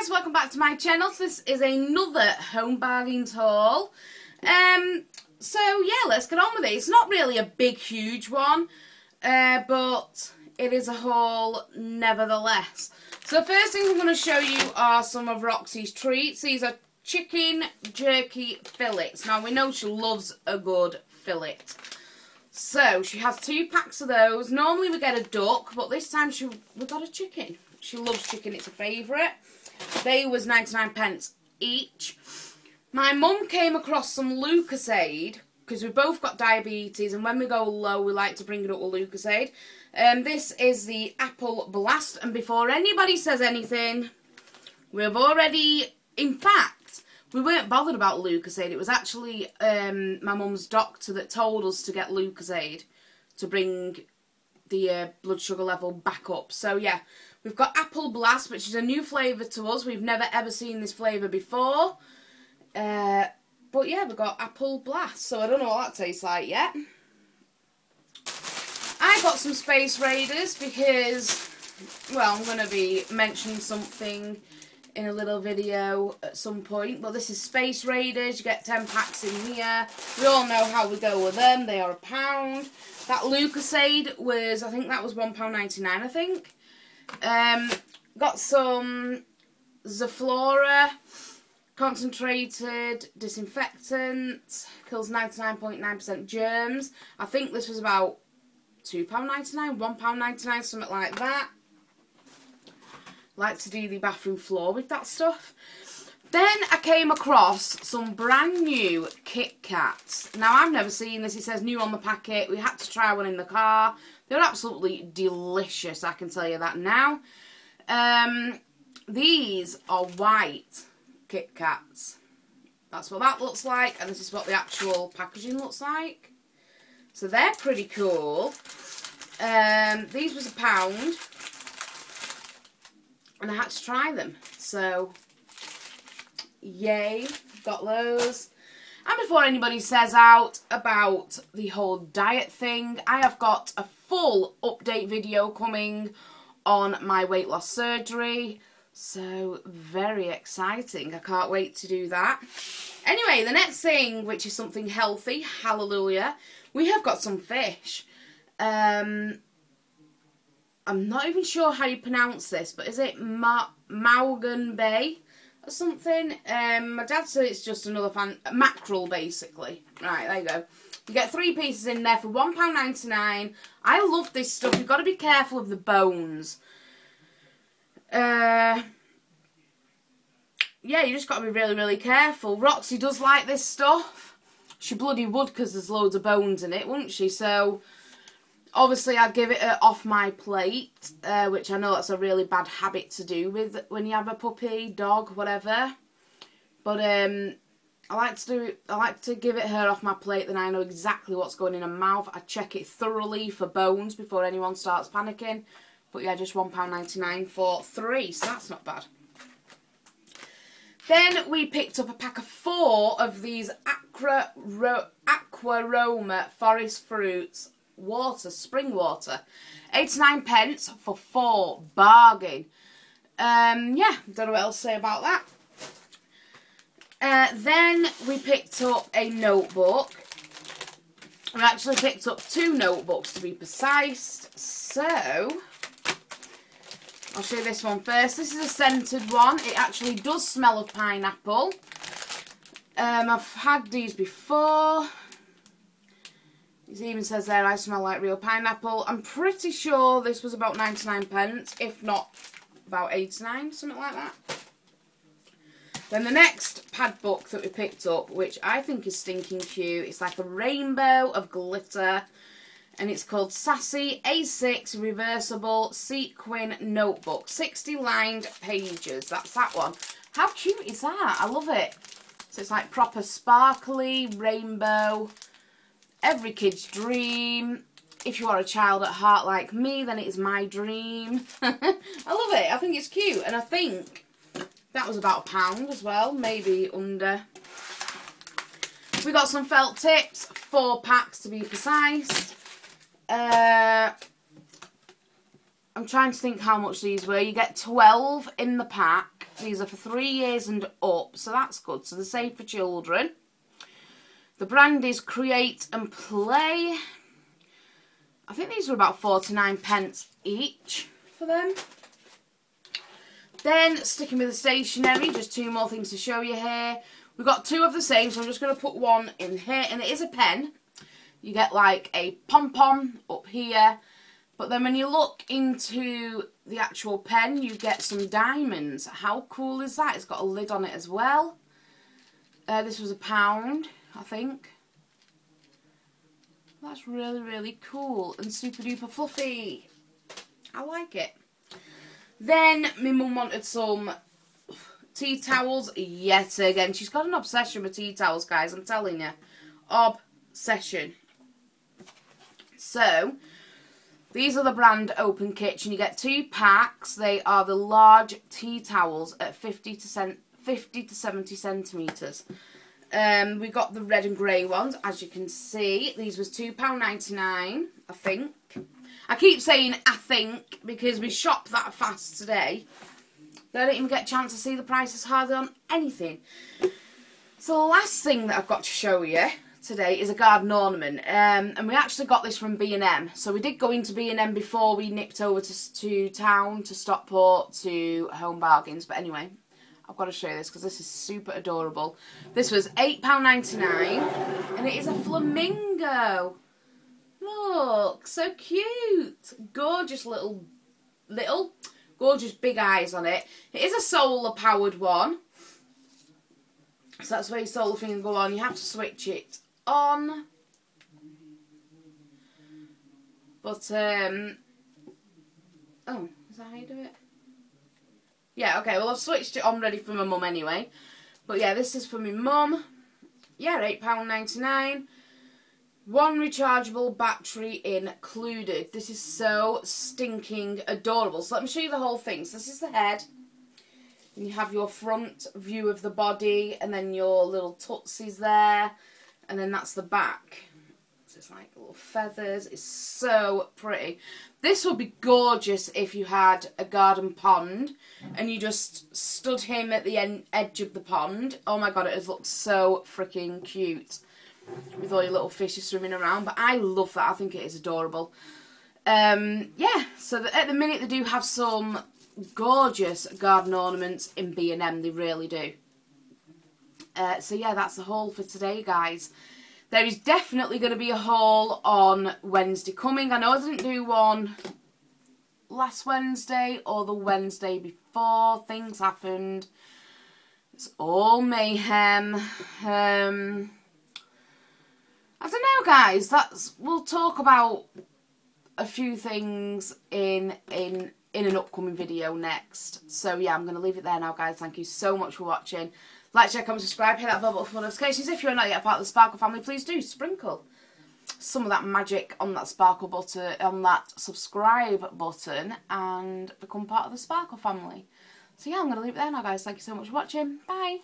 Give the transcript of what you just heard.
guys, welcome back to my channel. This is another home bargains haul. Um, so yeah, let's get on with it. It's not really a big, huge one, uh, but it is a haul nevertheless. So the first thing I'm going to show you are some of Roxy's treats. These are chicken jerky fillets. Now we know she loves a good fillet. So she has two packs of those. Normally we get a duck, but this time she we got a chicken. She loves chicken, it's a favourite. They was 99 pence each. My mum came across some Lucozade because we both got diabetes and when we go low we like to bring it up with Lucozade. Um, this is the Apple Blast and before anybody says anything, we've already, in fact, we weren't bothered about Lucozade. It was actually um, my mum's doctor that told us to get Lucozade to bring the uh, blood sugar level back up. So yeah, we've got Apple Blast, which is a new flavour to us. We've never ever seen this flavour before. Uh, but yeah, we've got Apple Blast, so I don't know what that tastes like yet. I got some Space Raiders because, well, I'm going to be mentioning something in a little video at some point. But this is Space Raiders. You get 10 packs in here. We all know how we go with them. They are a pound. That Lucozade was, I think that was £1.99, I think. Um, got some Zoflora concentrated disinfectant. Kills 99.9% .9 germs. I think this was about £2.99, £1.99, something like that like to do the bathroom floor with that stuff. Then I came across some brand new Kit Kats. Now, I've never seen this. It says new on the packet. We had to try one in the car. They're absolutely delicious, I can tell you that now. Um, these are white Kit Kats. That's what that looks like, and this is what the actual packaging looks like. So they're pretty cool. Um, these was a pound and I had to try them. So, yay, got those. And before anybody says out about the whole diet thing, I have got a full update video coming on my weight loss surgery. So, very exciting. I can't wait to do that. Anyway, the next thing, which is something healthy, hallelujah, we have got some fish. Um, I'm not even sure how you pronounce this, but is it Ma Maugan Bay or something? Um, my dad said it's just another fan mackerel, basically. Right, there you go. You get three pieces in there for £1.99. I love this stuff. You've got to be careful of the bones. Uh, yeah, you just got to be really, really careful. Roxy does like this stuff. She bloody would because there's loads of bones in it, wouldn't she? So obviously I'd give it off my plate, uh, which I know that's a really bad habit to do with when you have a puppy, dog, whatever. But um, I like to do I like to give it her off my plate, then I know exactly what's going in her mouth. I check it thoroughly for bones before anyone starts panicking. But yeah, just £1.99 for three, so that's not bad. Then we picked up a pack of four of these Aqua, Ro Aquaroma Forest Fruits water, spring water. 89 pence for four. Bargain. Um, yeah, don't know what else to say about that. Uh, then we picked up a notebook. We actually picked up two notebooks to be precise. So, I'll show you this one first. This is a scented one. It actually does smell of pineapple. Um, I've had these before. It even says there, I smell like real pineapple. I'm pretty sure this was about 99 pence, if not about 89, something like that. Then the next pad book that we picked up, which I think is stinking cute, it's like a rainbow of glitter. And it's called Sassy A6 Reversible Sequin Notebook. 60 lined pages. That's that one. How cute is that? I love it. So it's like proper sparkly, rainbow every kid's dream. If you are a child at heart like me, then it is my dream. I love it. I think it's cute. And I think that was about a pound as well, maybe under. We got some felt tips, four packs to be precise. Uh, I'm trying to think how much these were. You get 12 in the pack. These are for three years and up, so that's good. So they're safe for children. The brand is Create and Play. I think these were about 49 pence each for them. Then, sticking with the stationery, just two more things to show you here. We've got two of the same, so I'm just going to put one in here. And it is a pen. You get like a pom-pom up here. But then when you look into the actual pen, you get some diamonds. How cool is that? It's got a lid on it as well. Uh, this was a pound, I think. That's really, really cool and super duper fluffy. I like it. Then my mum wanted some tea towels yet again. She's got an obsession with tea towels, guys. I'm telling you. Obsession. So, these are the brand Open Kitchen. You get two packs. They are the large tea towels at 50 to, 50 to 70 centimetres. Um, we got the red and grey ones, as you can see. These was £2.99, I think. I keep saying I think because we shopped that fast today. I didn't even get a chance to see the prices hardly on anything. So the last thing that I've got to show you today is a garden ornament. Um, and we actually got this from B&M. So we did go into B&M before we nipped over to, to town, to Stockport, to Home Bargains. But anyway, I've got to show you this because this is super adorable. This was £8.99 and it is a flamingo. Look, so cute. Gorgeous little, little, gorgeous big eyes on it. It is a solar powered one. So that's where your solar thing can go on. You have to switch it on. But, um, oh, is that how you do it? Yeah, okay, well I've switched it on ready for my mum anyway. But yeah, this is for my mum. Yeah, £8.99. One rechargeable battery included. This is so stinking adorable. So let me show you the whole thing. So this is the head. And you have your front view of the body and then your little tootsies there. And then that's the back. So it's like little feathers. It's so pretty. This would be gorgeous if you had a garden pond and you just stood him at the end, edge of the pond. Oh my god, it has looked so freaking cute with all your little fishes swimming around. But I love that. I think it is adorable. Um, yeah, so the, at the minute they do have some gorgeous garden ornaments in B&M. They really do. Uh, so yeah, that's the haul for today, guys. There is definitely going to be a haul on Wednesday coming. I know I didn't do one last Wednesday or the Wednesday before. Things happened. It's all mayhem. Um, I don't know, guys. That's we'll talk about a few things in in in an upcoming video next. So yeah, I'm going to leave it there now, guys. Thank you so much for watching. Like, share, comment, subscribe, hit that bell button for notifications. If you're not yet part of the Sparkle family, please do sprinkle some of that magic on that Sparkle button, on that subscribe button, and become part of the Sparkle family. So yeah, I'm going to leave it there now, guys. Thank you so much for watching. Bye.